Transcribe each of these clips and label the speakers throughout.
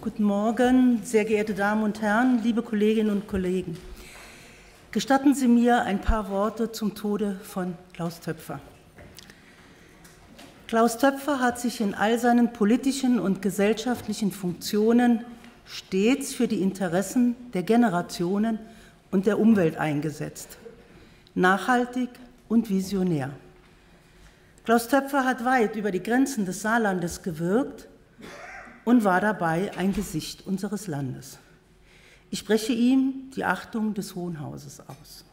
Speaker 1: Guten Morgen, sehr geehrte Damen und Herren, liebe Kolleginnen und Kollegen. Gestatten Sie mir ein paar Worte zum Tode von Klaus Töpfer. Klaus Töpfer hat sich in all seinen politischen und gesellschaftlichen Funktionen stets für die Interessen der Generationen und der Umwelt eingesetzt, nachhaltig und visionär. Klaus Töpfer hat weit über die Grenzen des Saarlandes gewirkt und war dabei ein Gesicht unseres Landes. Ich spreche ihm die Achtung des Hohen Hauses aus.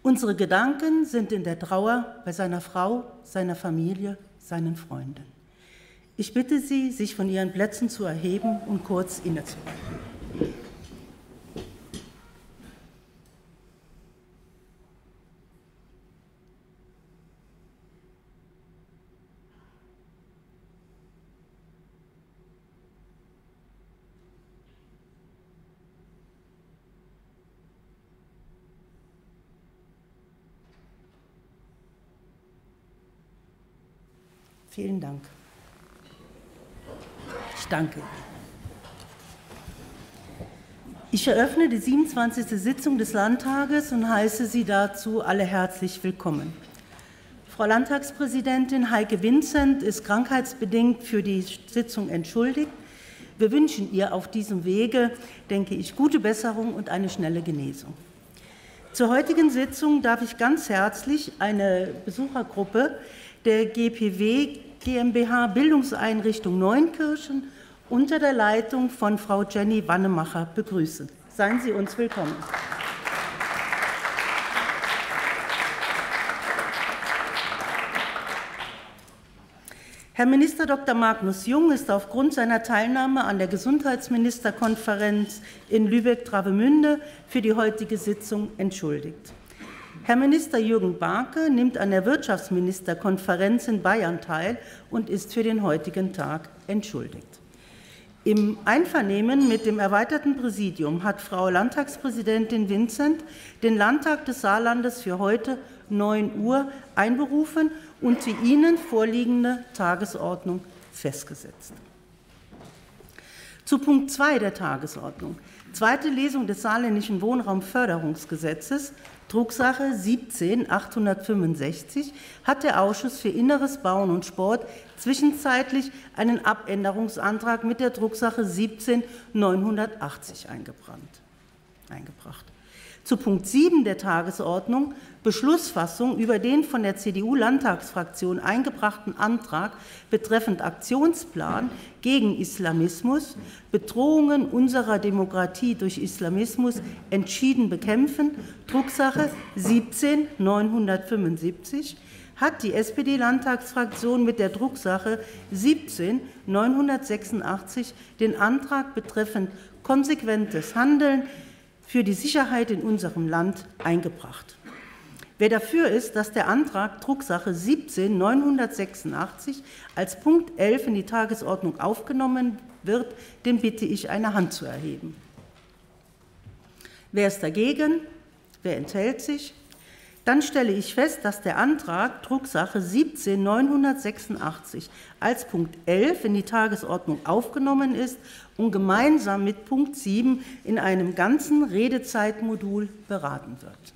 Speaker 1: Unsere Gedanken sind in der Trauer bei seiner Frau, seiner Familie seinen Freunden. Ich bitte Sie, sich von Ihren Plätzen zu erheben und kurz innezuhalten. Vielen Dank. Ich danke. Ich eröffne die 27. Sitzung des Landtages und heiße Sie dazu alle herzlich willkommen. Frau Landtagspräsidentin Heike Vincent ist krankheitsbedingt für die Sitzung entschuldigt. Wir wünschen ihr auf diesem Wege, denke ich, gute Besserung und eine schnelle Genesung. Zur heutigen Sitzung darf ich ganz herzlich eine Besuchergruppe der GPW GmbH Bildungseinrichtung Neunkirchen unter der Leitung von Frau Jenny Wannemacher begrüßen. Seien Sie uns willkommen. Herr Minister Dr. Magnus Jung ist aufgrund seiner Teilnahme an der Gesundheitsministerkonferenz in Lübeck-Travemünde für die heutige Sitzung entschuldigt. Herr Minister Jürgen Barke nimmt an der Wirtschaftsministerkonferenz in Bayern teil und ist für den heutigen Tag entschuldigt. Im Einvernehmen mit dem erweiterten Präsidium hat Frau Landtagspräsidentin Vincent den Landtag des Saarlandes für heute 9 Uhr einberufen und die Ihnen vorliegende Tagesordnung festgesetzt. Zu Punkt 2 der Tagesordnung. Zweite Lesung des Saarländischen Wohnraumförderungsgesetzes Drucksache 17 865 hat der Ausschuss für Inneres Bauen und Sport zwischenzeitlich einen Abänderungsantrag mit der Drucksache 17 980 eingebracht. Zu Punkt 7 der Tagesordnung Beschlussfassung über den von der CDU-Landtagsfraktion eingebrachten Antrag betreffend Aktionsplan gegen Islamismus, Bedrohungen unserer Demokratie durch Islamismus entschieden bekämpfen, Drucksache 17 975 hat die SPD-Landtagsfraktion mit der Drucksache 17 986 den Antrag betreffend konsequentes Handeln für die Sicherheit in unserem Land eingebracht. Wer dafür ist, dass der Antrag Drucksache 17 986 als Punkt 11 in die Tagesordnung aufgenommen wird, dem bitte ich, eine Hand zu erheben. Wer ist dagegen? Wer enthält sich? Dann stelle ich fest, dass der Antrag Drucksache 17 986 als Punkt 11 in die Tagesordnung aufgenommen ist und gemeinsam mit Punkt 7 in einem ganzen Redezeitmodul beraten wird.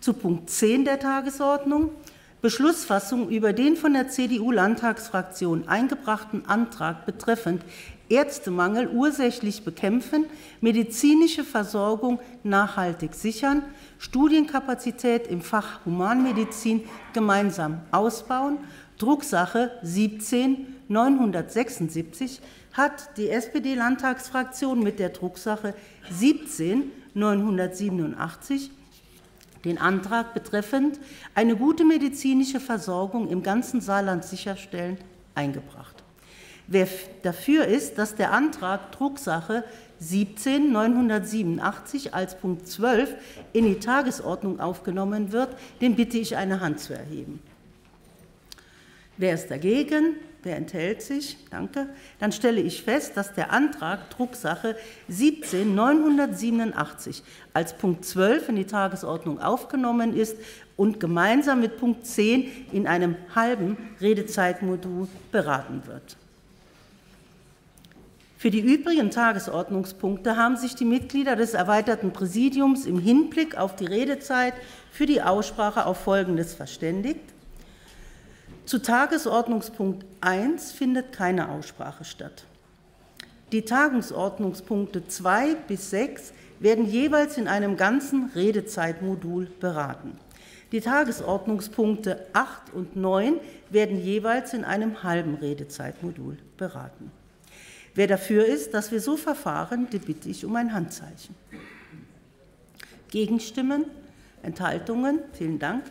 Speaker 1: Zu Punkt 10 der Tagesordnung Beschlussfassung über den von der CDU-Landtagsfraktion eingebrachten Antrag betreffend Ärztemangel ursächlich bekämpfen, medizinische Versorgung nachhaltig sichern, Studienkapazität im Fach Humanmedizin gemeinsam ausbauen, Drucksache 17 976 hat die SPD-Landtagsfraktion mit der Drucksache 17 987 den Antrag betreffend eine gute medizinische Versorgung im ganzen Saarland sicherstellen eingebracht. Wer dafür ist, dass der Antrag Drucksache 17 987 als Punkt 12 in die Tagesordnung aufgenommen wird, den bitte ich, eine Hand zu erheben. Wer ist dagegen? Wer enthält sich? Danke. Dann stelle ich fest, dass der Antrag Drucksache 17 987 als Punkt 12 in die Tagesordnung aufgenommen ist und gemeinsam mit Punkt 10 in einem halben Redezeitmodul beraten wird. Für die übrigen Tagesordnungspunkte haben sich die Mitglieder des erweiterten Präsidiums im Hinblick auf die Redezeit für die Aussprache auf Folgendes verständigt. Zu Tagesordnungspunkt 1 findet keine Aussprache statt. Die Tagesordnungspunkte 2 bis 6 werden jeweils in einem ganzen Redezeitmodul beraten. Die Tagesordnungspunkte 8 und 9 werden jeweils in einem halben Redezeitmodul beraten. Wer dafür ist, dass wir so verfahren, den bitte ich um ein Handzeichen. Gegenstimmen, Enthaltungen, vielen Dank.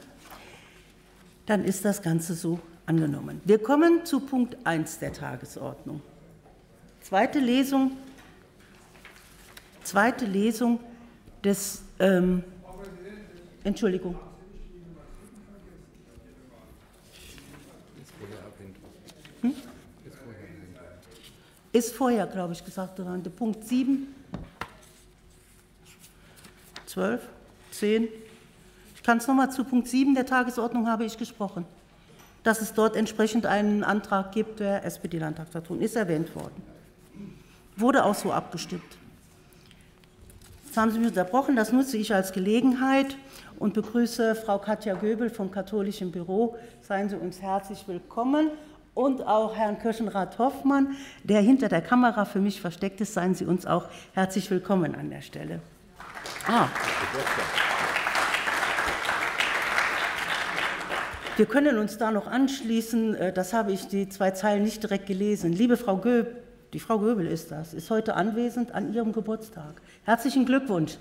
Speaker 1: Dann ist das Ganze so angenommen. Wir kommen zu Punkt 1 der Tagesordnung. Zweite Lesung, zweite Lesung des, ähm, Entschuldigung, Ist vorher, glaube ich, gesagt worden. Punkt 7, 12, 10. Kann es nochmal zu Punkt 7 der Tagesordnung habe ich gesprochen. Dass es dort entsprechend einen Antrag gibt der SPD-Landtagsfraktion, ist erwähnt worden. Wurde auch so abgestimmt. Jetzt haben Sie mich unterbrochen, das nutze ich als Gelegenheit und begrüße Frau Katja Göbel vom Katholischen Büro. Seien Sie uns herzlich willkommen und auch Herrn Kirchenrat Hoffmann, der hinter der Kamera für mich versteckt ist. Seien Sie uns auch herzlich willkommen an der Stelle. Ah. Wir können uns da noch anschließen. Äh, das habe ich die zwei Zeilen nicht direkt gelesen. Liebe Frau Göbel, die Frau Göbel ist das, ist heute anwesend an ihrem Geburtstag. Herzlichen Glückwunsch.